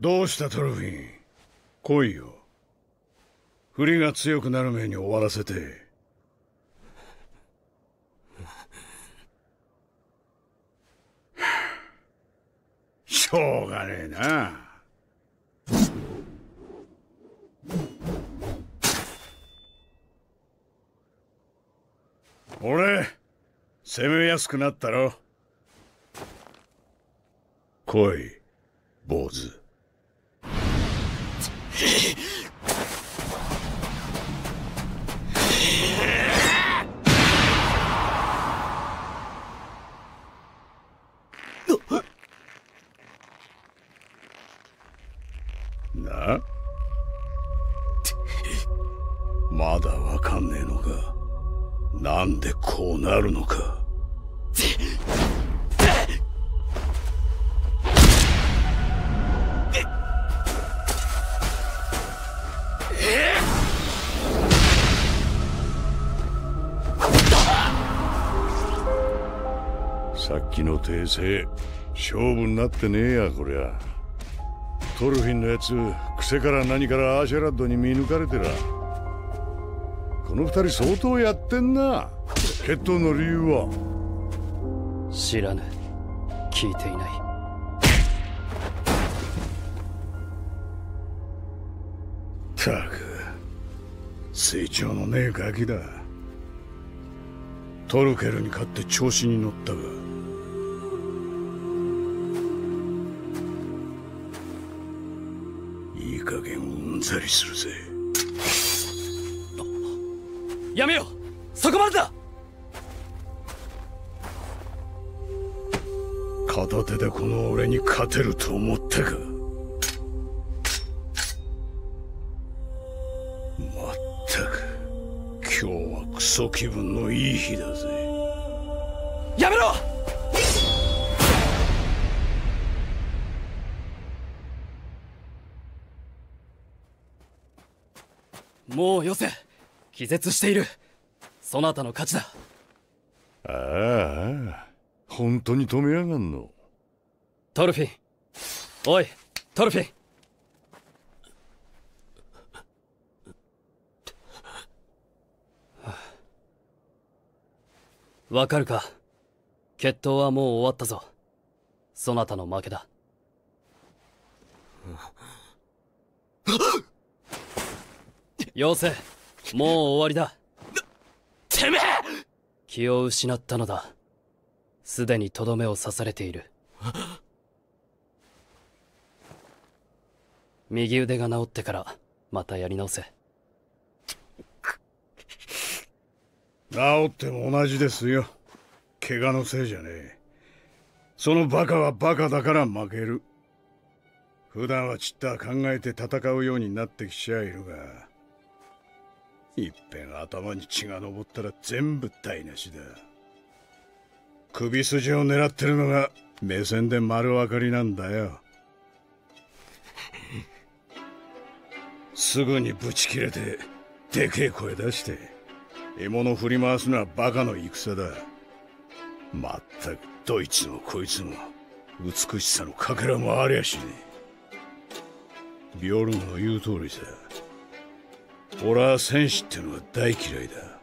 どうしたトロフィン？来いよ。振りが強くなる前に終わらせて。しょうがねえな。俺攻めやすくなったろ。来い坊主。な？まだわかんねえのか？なんでこうなるのか？さっきの訂正。勝負になってねえやこりゃ。トルフィンのやつ癖から何からアーシェラッドに見抜かれてら。この二人相当やってんな。決闘の理由は？知らぬ。聞いていない。たく。成長のねえガキだ。トルケルに勝って調子に乗ったが加減うんざりするぜ。やめよそこまでだ。片手でこの俺に勝てると思ったか。まったく今日はクソ気分のいい日だぜ。やめろもうよせ。気絶している。そなたの勝ちだ。ああ本当に止めやがんの。トルフィン。おいトルフィン。わかるか。決闘はもう終わったぞ。そなたの負けだ妖精もう終わりだ。てめえ！気を失ったのだ。すでにとどめを刺されている。右腕が治ってからまたやり直せ。治っても同じですよ。怪我のせいじゃねえ。そのバカはバカだから負ける。普段はちった考えて戦うようになってきちゃいるが。いっぺん頭に血が上ったら全部台無しだ。首筋を狙ってるのが目線で丸分かりなんだよ。すぐにブチ切れてでけえ声出して獲物振り回すのはバカの戦だ。まったくどいつもこいつも美しさのかけらもありゃしねえ。ビョルンの言う通りさ。俺は戦士ってのは大嫌いだ。